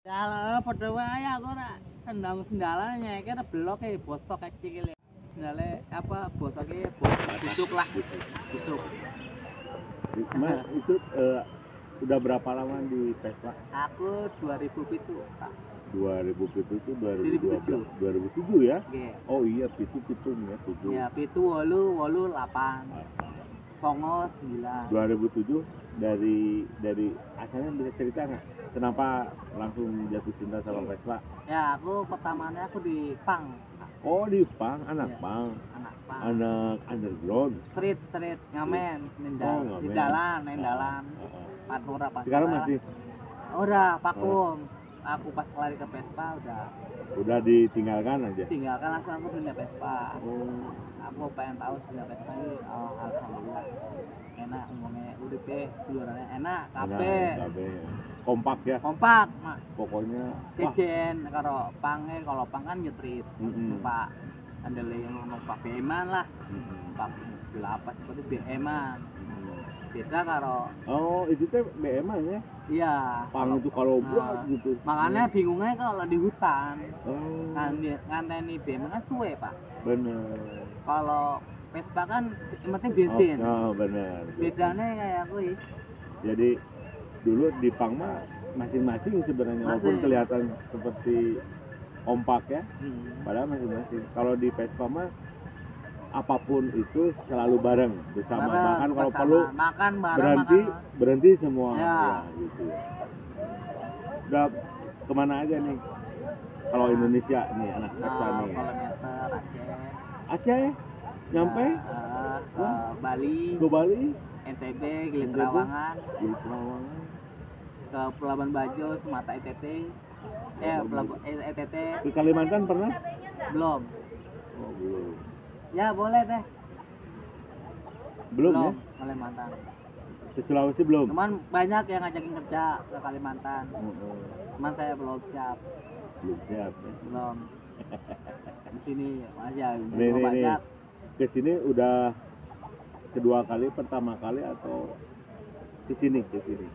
Dalah padha wae aku ora sendang sendalan nyeke ora blok e bosok kayak sikil. Sendale apa bosoke bosok busuk lah. Busuk. Mas itu eh, udah berapa lama di Vespa? Aku 2007, Pak. 2000 itu itu 2007. 2007 ya? Nggih. Oh iya, itu pitung ya, tujuh. Ya, pitu wolu wolu lapan. Songo sembilan. 2007 dari dari asalnya bisa cerita nggak kenapa langsung jatuh cinta sama Vespa? Ya, aku pertamanya aku di Pang, Oh di Pang, anak Iya. Pang, anak Pang. anak underground. Street, street, ngamen, nendal, Oh, di ngamen. dalan, nendalan, Heeh. pantura, pantura. Sekarang masih Udah, vakum. Aku pas lari ke Vespa udah udah ditinggalkan aja. tinggalkan langsung aku pindah Vespa. Oh, Aku pengen tahu pindah Vespa ini, oh, alhamdulillah enak ngomongnya udah deh seluruhnya enak kafe. Kompak ya, kompak mak pokoknya. Jejen kalau pange kalau pang kan nyetrit Mm-mm. numpak andele yang numpak BM-an lah mm-mm. numpak apa seperti BM-an Beda karo Oh, itu teh BM ya? iya Pang itu kalau Nah, berat gitu. makanya bingungnya kalau di hutan Oh, kan nganteni BM kan suwe pak bener. kalau Vespa kan yang penting bensin Oh, oh, bener. bedanya kayak aku Jadi dulu di Pang mah masing-masing sebenarnya walaupun kelihatan seperti kompak ya, hmm. padahal masing-masing. Kalau di Vespa mah apa pun itu selalu bareng bersama. Bareng, Bahkan kalau bersama. perlu makan bareng berhenti makan. berhenti semua Ya. gitu ya. Udah ke mana aja nih? Kalau Nah. Indonesia nih anak Vespa nah, nih. kilometer Aceh Aceh nyampe Nah, eh, ke Bali ke Bali, NTB Gili. Trawangan ke Pelabuhan Bajo Sumatera ETT eh Pelabuhan eh, ETT Ke Kalimantan pernah? belum Oh, belum. Ya boleh deh Belum, ya? Kalimantan Ke Sulawesi belum? cuman banyak yang ngajakin kerja ke Kalimantan Oh, cuman saya belum siap belum siap ya. belum di sini aja Nih, belum nih, nih. Ke sini udah kedua kali, pertama kali atau ke sini, ke sini?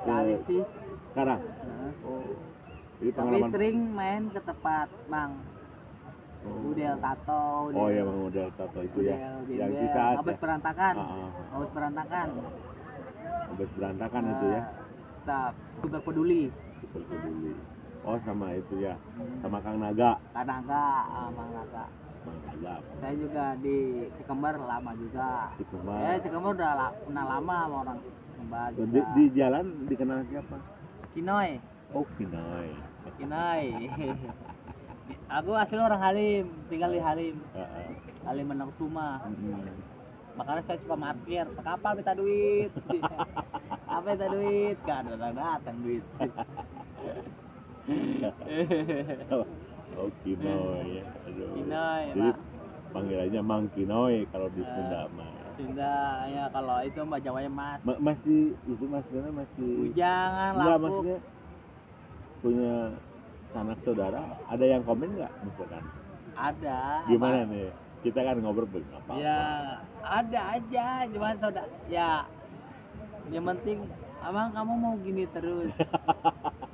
sekali Ke sih sekarang. Nah, Oh. Jadi tapi sering main ke tempat bang Udel Tato Oh ya, Bang model tato itu ya. Udel, Yang kita Abes berantakan Ah, ah. Abes berantakan Abis berantakan itu ya. Tetap super peduli Super peduli. Oh sama itu ya, Hmm. sama Kang Naga. Sama Naga. Kang Naga. Saya juga di Cikember lama juga. Di Kemar. Ya Cikember udah la pernah lama sama orang Kembar di, juga. di jalan dikenal siapa? Kinoy, Oh Kinoy. Kinoy. Aku asli orang Halim, tinggal di Halim. Halim Menang Suma. Makanya saya suka parkir. Kapan minta duit? Apa minta duit? Gak ada datang datang duit. oh Kinoy. Aduh. Kinoy, Jadi panggilannya Mang Kinoy kalau di Eh. Sunda mah. Sunda ya kalau itu Mbak Jawanya Mas. Ma- masih itu mas masih Jangan laku. maksudnya punya saudara ada yang komen nggak misalkan? Ada. gimana apa- nih? Kita kan ngobrol apa Ya ada aja, cuman saudara? Ya yang penting emang kamu mau gini terus.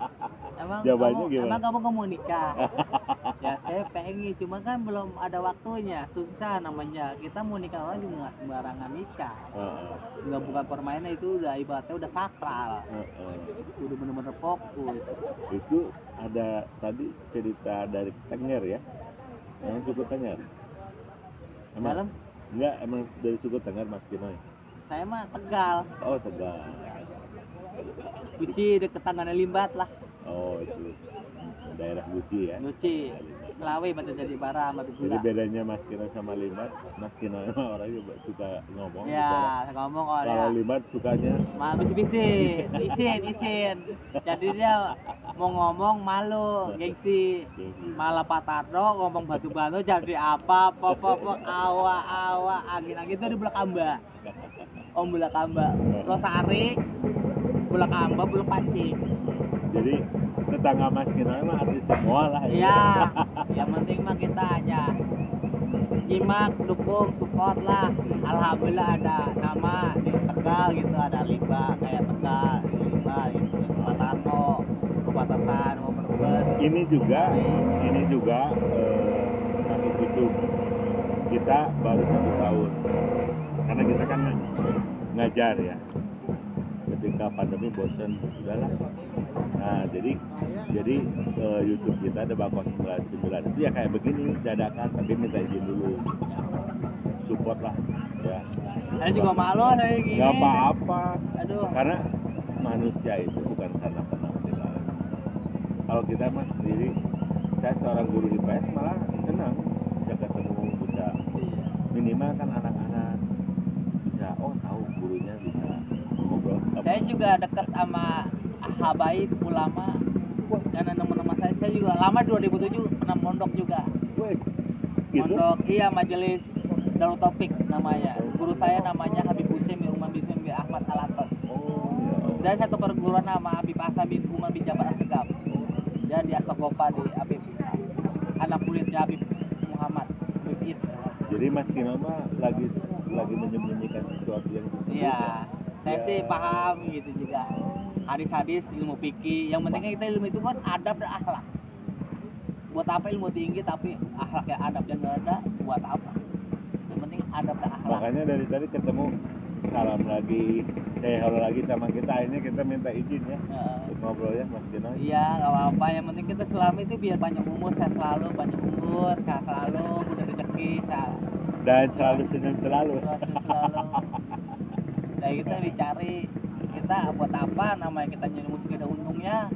Emang Jawabannya kamu, gimana? emang kamu mau nikah? ya saya pengen, cuma kan belum ada waktunya. Susah namanya. Kita mau nikah juga nggak sembarangan nikah. Heeh, Nggak bukan permainan itu udah ibaratnya udah sakral. heeh. Udah bener-bener fokus. itu ada tadi cerita dari Tenger ya yang suku Tenger emang Dalam enggak emang dari suku Tenger Mas Kinoy saya mah Tegal, oh Tegal Guci deket tangannya Limbat lah. Oh itu daerah Guci ya Guci, Selawe batu jadi bara batu jadi gula. bedanya Mas Kinoy sama Limat Mas Kinoy mah orangnya suka ngomong. Ya, saya ngomong kalau kalau dia Limat sukanya Mal bisi-bisi, isin, isin. Jadi dia mau ngomong malu, gengsi. Malah Pak Tarno ngomong batu-batu jadi apa, apa, awa, awa, angin-angin itu di belakang mbak. Om belakang mbak. Losari, belakang mbak, belakang pancing. jadi tetangga Mas Kinoy mah artis semua lah Iya, yang penting mah kita aja. Nyimak, dukung, support lah. Alhamdulillah ada nama di Tegal gitu, ada Limba kayak Tegal, Limba gitu. Pak Tarno, batasan mau ini juga ini juga eh, YouTube kita baru satu tahun. Karena kita kan ngajar ya. Ketika pandemi bosen udahlah nah jadi jadi eh, YouTube kita ada bakos 99 itu ya kayak begini dadakan tapi minta izin dulu. Support lah ya. Saya juga malu saya gini. Nggak apa-apa. Aduh. Karena manusia itu bukan karena penampilan kalau kita mah sendiri saya seorang guru IPS malah senang. Bisa ketemu bisa minimal kan anak-anak. Bisa oh tahu gurunya bisa ngobrol. Saya juga dekat sama habaib ulama karena teman-teman saya. Saya juga lama 2007 pernah mondok juga. Gitu? Mondok iya majelis Darul Topik namanya. Guru saya namanya Habib Husim bin Umar bin Ahmad Alatos oh ya Allah. dan satu perguruan nama Habib Hasan bin Umar bin Jabar Asegaf dan di Asagopa di Habib. Anak kulitnya Habib Muhammad Habib jadi Mas Kino lagi lagi menyembunyikan sesuatu yang iya saya Ya. sih paham gitu juga hadis-hadis ilmu fikih. Yang penting kita ilmu itu kan adab dan akhlak. Buat apa ilmu tinggi tapi akhlaknya adab dan ada buat apa? Yang penting adab dan akhlak. Makanya dari tadi ketemu salam lagi eh halo lagi sama kita. Ini kita minta izin ya untuk ngobrol ya Mas Kino Iya, nggak apa-apa. Yang penting kita selama itu biar banyak umur, sehat selalu, banyak umur, sehat selalu, mudah rezeki, dan selalu senyum selalu. Selalu. Dari kita dicari kita buat apa namanya kita nyari musuh kita untungnya?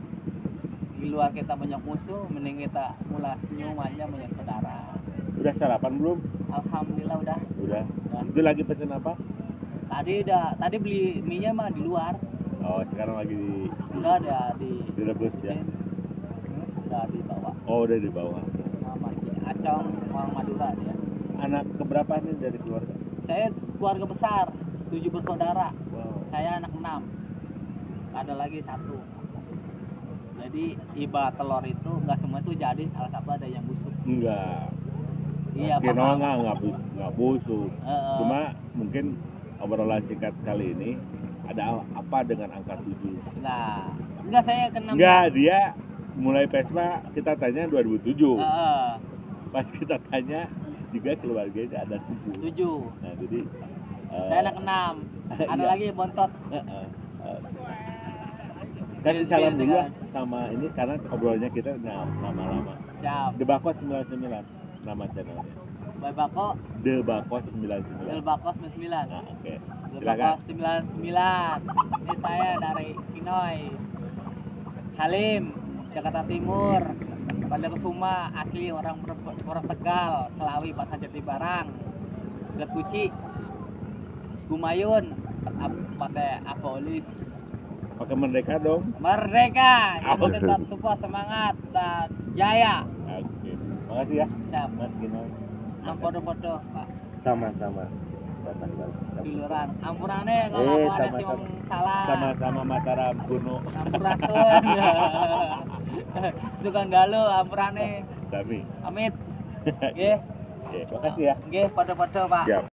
Di luar kita banyak musuh mending kita mulai senyum aja banyak saudara. Udah sarapan belum? Alhamdulillah udah. Udah. Udah. itu lagi pesen apa? Tadi udah tadi beli mie nya mah di luar. Oh sekarang lagi di udah ada di direbus ya? Udah dibawa oh udah di bawah. Sama si acong orang Madura dia. Anak keberapa nih dari keluarga? Saya keluarga besar tujuh bersaudara. Wow. Saya anak enam ada lagi satu. Jadi ibarat telur itu nggak semua itu jadi salah satu ada yang busuk. Enggak. Iya paham. enggak enggak bus enggak busuk. Heeh. cuma mungkin obrolan singkat kali ini ada apa dengan angka 7 nah enggak saya keenam enggak dia mulai PESMA kita tanya 2007 Heeh, pas kita tanya juga keluarganya ada 7 tujuh. Nah jadi eh, saya anak enam. Ada iya. lagi bontot Biar- salam dulu dengan- sama ini karena obrolannya kita udah lama-lama. Siap. Debakos 99 nama channelnya. Babako Debakos Del 99 Bakos 99 nah oke. Silakan. Bakos 99 ini saya dari Pinoy. Halim Jakarta Timur. Pada Kusuma asli orang orang Tegal Selawi Pasar Jati Barang. Dekat Kuci Gumayun Pada Apolis pakai merdeka dong. Merdeka. Ibu tuh? tetap support semangat dan jaya. Oke. Makasih ya. Siap. Mas Gino ampodo-podo Pak. Sama-sama duluran ampunane kalau Eh, kamu ada yang salah. Sama-sama Mataram kuno Ampurasun. Tukang dalu ampurane. Sami Amit. Nggih. oke makasih ya. Nggih, padha-padha, Pak. siap